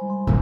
you